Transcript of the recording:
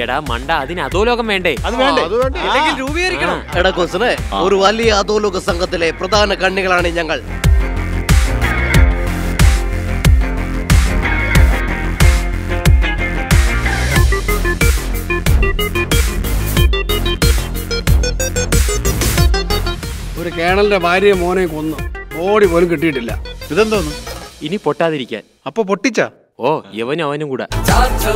എടാ മണ്ട അതിന് അധോലോകം വേണ്ടേ? അത് വേണ്ടേ? രൂപീകരിക്കണം. എടാ കൊസനെ ഒരു വലിയ അധോലോക സംഘത്തിലെ പ്രധാന കണ്ണികളാണ് ഞങ്ങൾ. ഒരു കേണലിന്റെ ഭാര്യയെ മോനെ കൊന്നു. ഓടി പോലും കിട്ടിയിട്ടില്ല. ഇതെന്തോന്നു? ഇനി പൊട്ടാതിരിക്കാൻ. അപ്പൊ പൊട്ടിച്ച? ഓ യവനും അവനും കൂടെ. ചാച്ചോ.